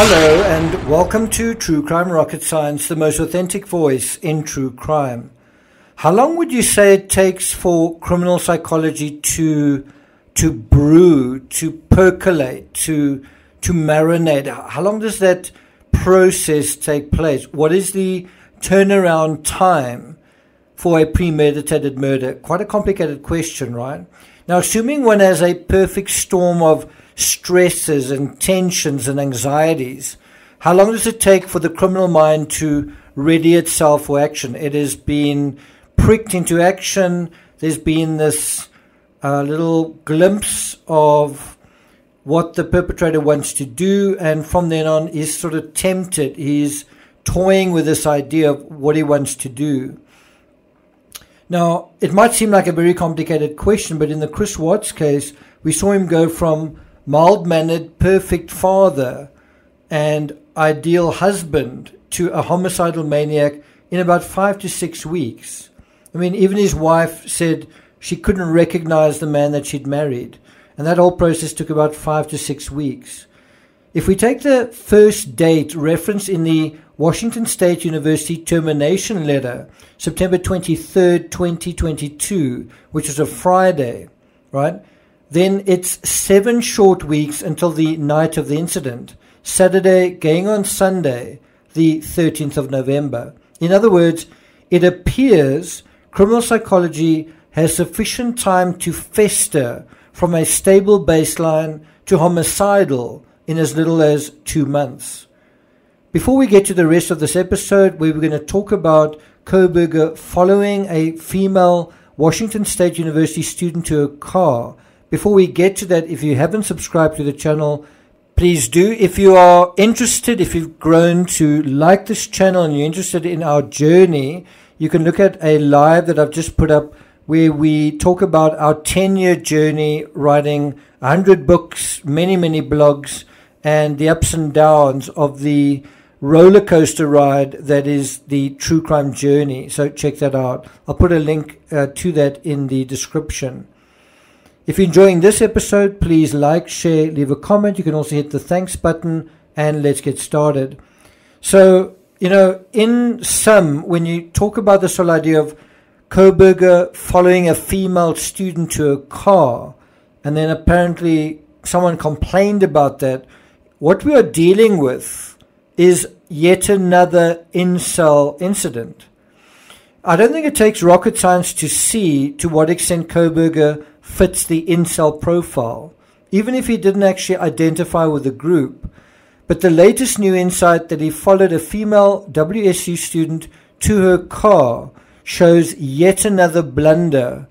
Hello, and welcome to True Crime Rocket Science, the most authentic voice in true crime. How long would you say it takes for criminal psychology to to brew, to percolate, to to marinate? How long does that process take place? What is the turnaround time for a premeditated murder? Quite a complicated question, right? Now, assuming one has a perfect storm of stresses and tensions and anxieties, how long does it take for the criminal mind to ready itself for action? It has been pricked into action. There's been this uh, little glimpse of what the perpetrator wants to do, and from then on, he's sort of tempted. He's toying with this idea of what he wants to do. Now, it might seem like a very complicated question, but in the Chris Watts case, we saw him go from mild mannered, perfect father and ideal husband to a homicidal maniac in about five to six weeks. I mean, even his wife said she couldn't recognize the man that she'd married. And that whole process took about five to six weeks. If we take the first date reference in the Washington State University termination letter, September 23rd, 2022, which is a Friday, right? Then it's seven short weeks until the night of the incident, Saturday going on Sunday, the 13th of November. In other words, it appears criminal psychology has sufficient time to fester from a stable baseline to homicidal in as little as two months. Before we get to the rest of this episode, we are going to talk about Kohberger following a female Washington State University student to a car before we get to that, if you haven't subscribed to the channel, please do. If you are interested, if you've grown to like this channel and you're interested in our journey, you can look at a live that I've just put up where we talk about our 10 year journey writing 100 books, many, many blogs, and the ups and downs of the roller coaster ride that is the true crime journey. So check that out. I'll put a link uh, to that in the description. If you're enjoying this episode, please like, share, leave a comment. You can also hit the thanks button and let's get started. So, you know, in sum, when you talk about this whole idea of Kohberger following a female student to a car, and then apparently someone complained about that, what we are dealing with is yet another incel incident. I don't think it takes rocket science to see to what extent Kohberger fits the incel profile, even if he didn't actually identify with the group. But the latest new insight that he followed a female WSU student to her car shows yet another blunder,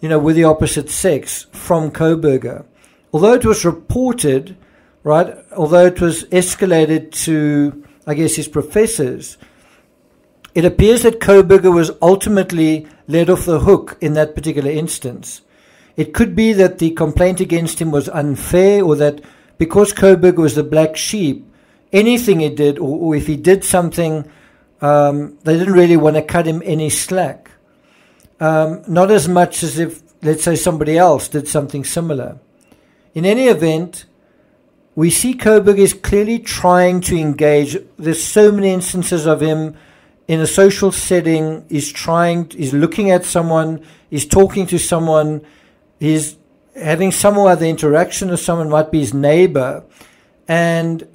you know, with the opposite sex from Kohberger. Although it was reported, right, although it was escalated to, I guess, his professors, it appears that Kohberger was ultimately let off the hook in that particular instance. It could be that the complaint against him was unfair or that because Kohberger was the black sheep, anything he did or, or if he did something, um, they didn't really want to cut him any slack. Um, not as much as if, let's say, somebody else did something similar. In any event, we see Kohberger is clearly trying to engage. There's so many instances of him in a social setting. He's trying, he's looking at someone, he's talking to someone, he's having some other interaction with someone, might be his neighbor, and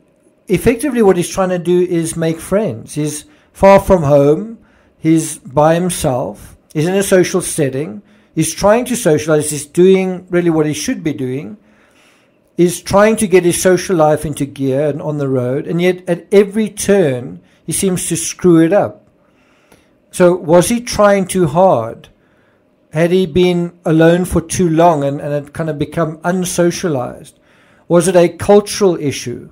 effectively what he's trying to do is make friends. He's far from home, he's by himself, he's in a social setting, he's trying to socialize, he's doing really what he should be doing. He's trying to get his social life into gear and on the road, and yet at every turn he seems to screw it up. So, was he trying too hard? Had he been alone for too long and, and had kind of become unsocialized? Was it a cultural issue?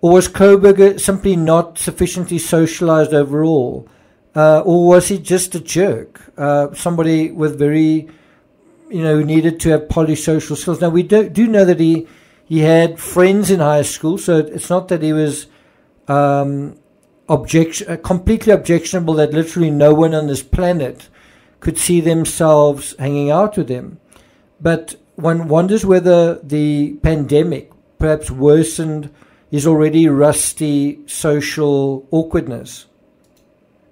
Or was Kohberger simply not sufficiently socialized overall? Uh, or was he just a jerk? Uh, somebody with very, you know, needed to have polished social skills. Now, we do, do know that he, he had friends in high school, so it's not that he was um, objection, uh, completely objectionable that literally no one on this planet could see themselves hanging out with him. But one wonders whether the pandemic perhaps worsened his already rusty social awkwardness.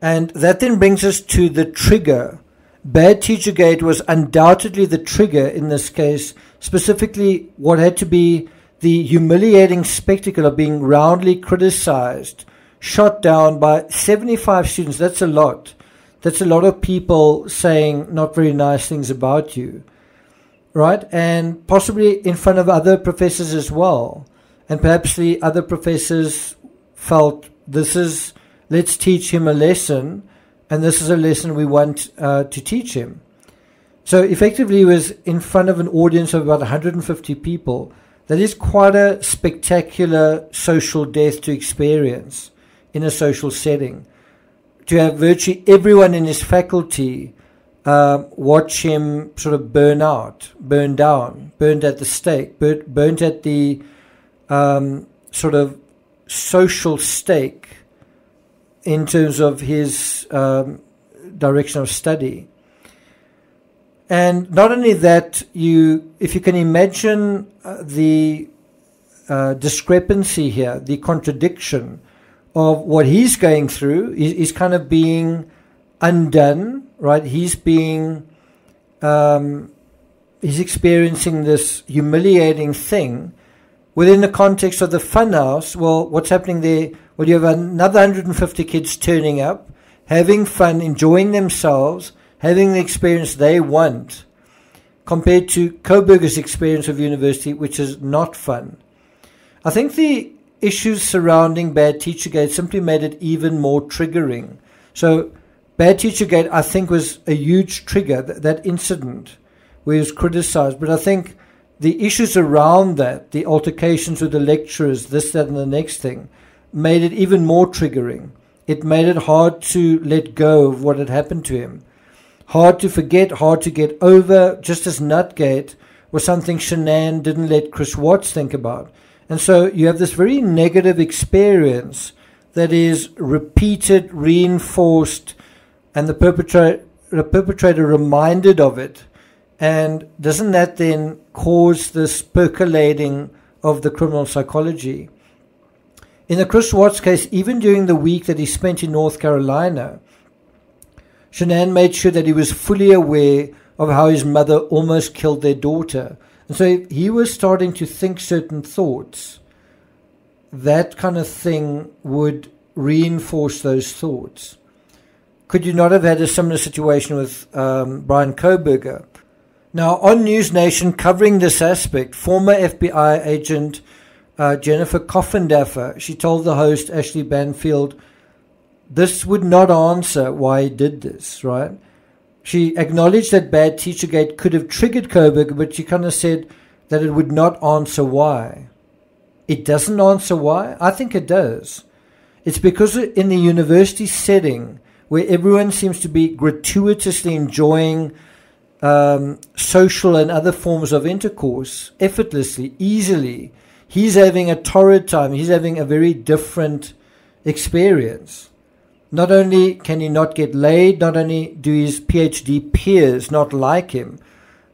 And that then brings us to the trigger. Bad Teachergate was undoubtedly the trigger in this case, specifically what had to be the humiliating spectacle of being roundly criticized, shot down by 75 students. That's a lot. That's a lot of people saying not very nice things about you, right? And possibly in front of other professors as well. And perhaps the other professors felt this is, let's teach him a lesson, and this is a lesson we want uh, to teach him. So effectively, he was in front of an audience of about 150 people. That is quite a spectacular social death to experience in a social setting. To have virtually everyone in his faculty uh, watch him sort of burn out, burn down, burned at the stake, burnt, burnt at the um, sort of social stake in terms of his um, direction of study. And not only that, you, if you can imagine uh, the uh, discrepancy here, the contradiction of what he's going through, he's kind of being undone, right? He's being, um, he's experiencing this humiliating thing within the context of the funhouse, well, what's happening there? Well, you have another 150 kids turning up, having fun, enjoying themselves, having the experience they want, compared to Kohberger's experience of university, which is not fun. I think the issues surrounding Bad Teachergate simply made it even more triggering. So, Bad Teachergate, I think, was a huge trigger, that, that incident where he was criticized. But I think the issues around that, the altercations with the lecturers, this, that, and the next thing, made it even more triggering. It made it hard to let go of what had happened to him. Hard to forget, hard to get over, just as Nutgate was something Shanann didn't let Chris Watts think about. And so you have this very negative experience that is repeated, reinforced, and the perpetrator, the perpetrator reminded of it and doesn't that then cause this percolating of the criminal psychology? In the Chris Watts case, even during the week that he spent in North Carolina, Shanann made sure that he was fully aware of how his mother almost killed their daughter. And so he was starting to think certain thoughts. That kind of thing would reinforce those thoughts. Could you not have had a similar situation with um, Bryan Kohberger? Now, on News Nation, covering this aspect, former FBI agent uh, Jennifer Coffindaffer, she told the host Ashley Banfield, this would not answer why he did this, right? She acknowledged that bad Teachergate could have triggered Kohberger, but she kind of said that it would not answer why. It doesn't answer why? I think it does. It's because in the university setting, where everyone seems to be gratuitously enjoying um, social and other forms of intercourse effortlessly, easily. He's having a torrid time. He's having a very different experience. Not only can he not get laid, not only do his PhD peers not like him,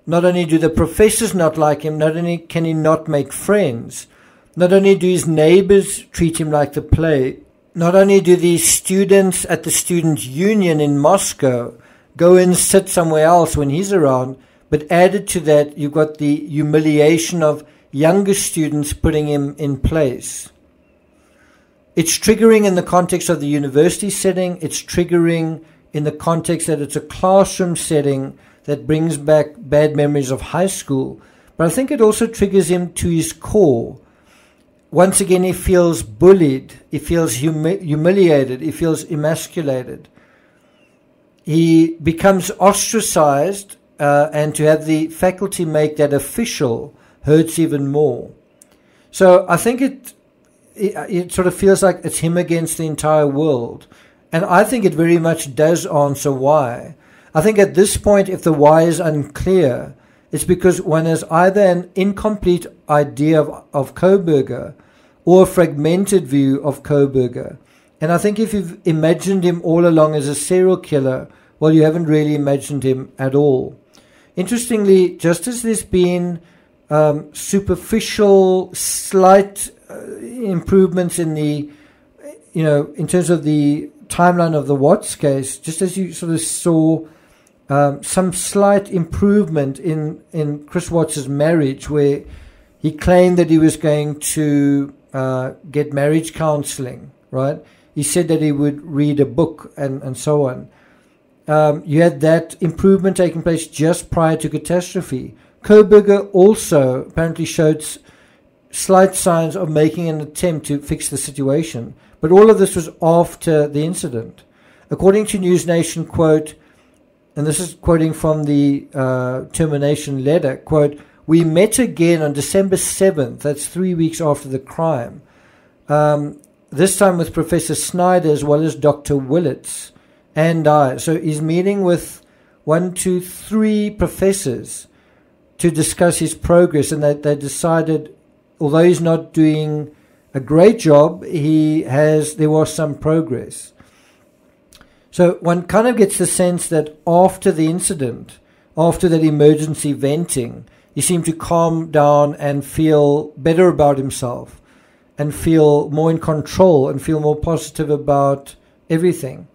not only do the professors not like him, not only can he not make friends, not only do his neighbors treat him like the plague, not only do the students at the Students' Union in Moscow go and sit somewhere else when he's around. But added to that, you've got the humiliation of younger students putting him in place. It's triggering in the context of the university setting. It's triggering in the context that it's a classroom setting that brings back bad memories of high school. But I think it also triggers him to his core. Once again, he feels bullied, he feels humi- humiliated, he feels emasculated he becomes ostracized, uh, and to have the faculty make that official hurts even more. So I think it, it, it sort of feels like it's him against the entire world, and I think it very much does answer why. I think at this point, if the why is unclear, it's because one has either an incomplete idea of, of Kohberger or a fragmented view of Kohberger. And I think if you've imagined him all along as a serial killer, well, you haven't really imagined him at all. Interestingly, just as there's been um, superficial, slight uh, improvements in the, you know, in terms of the timeline of the Watts case, just as you sort of saw um, some slight improvement in, in Chris Watts's marriage, where he claimed that he was going to uh, get marriage counseling, right? He said that he would read a book and, and so on. Um, you had that improvement taking place just prior to catastrophe. Kohberger also apparently showed slight signs of making an attempt to fix the situation, but all of this was after the incident. According to News Nation, quote, and this is quoting from the uh, termination letter, quote, we met again on December 7th, that's three weeks after the crime, um, this time with Professor Snyder as well as Dr. Willits and I. So he's meeting with one, two, three professors to discuss his progress, and they, they decided, although he's not doing a great job, he has there was some progress. So one kind of gets the sense that after the incident, after that emergency venting, he seemed to calm down and feel better about himself and feel more in control and feel more positive about everything.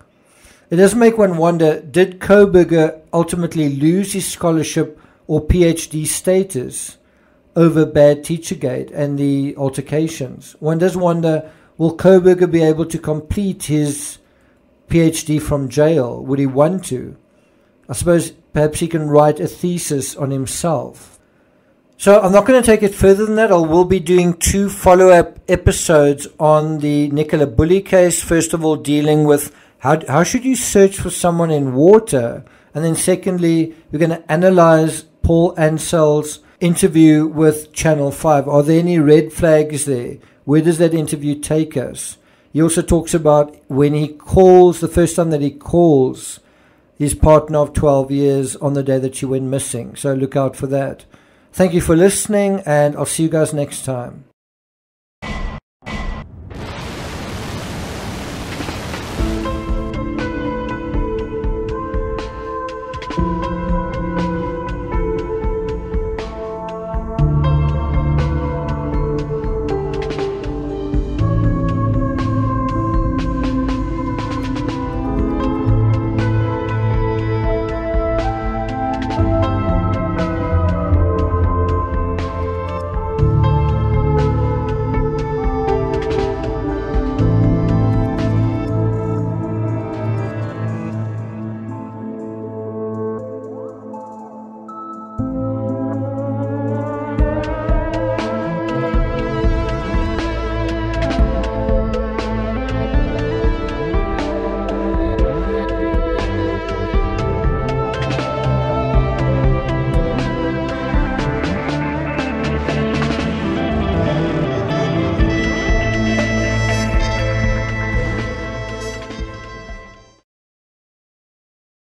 It does make one wonder did Kohberger ultimately lose his scholarship or PhD status over bad Teachergate and the altercations. One does wonder will Kohberger be able to complete his PhD from jail? Would he want to? I suppose perhaps he can write a thesis on himself. So I'm not going to take it further than that. I will be doing two follow up episodes on the Nicola Bulley case. First of all, dealing with how, how should you search for someone in water? And then secondly, we're going to analyze Paul Ansell's interview with Channel 5. Are there any red flags there? Where does that interview take us? He also talks about when he calls, the first time that he calls his partner of 12 years on the day that she went missing. So look out for that. Thank you for listening, and I'll see you guys next time.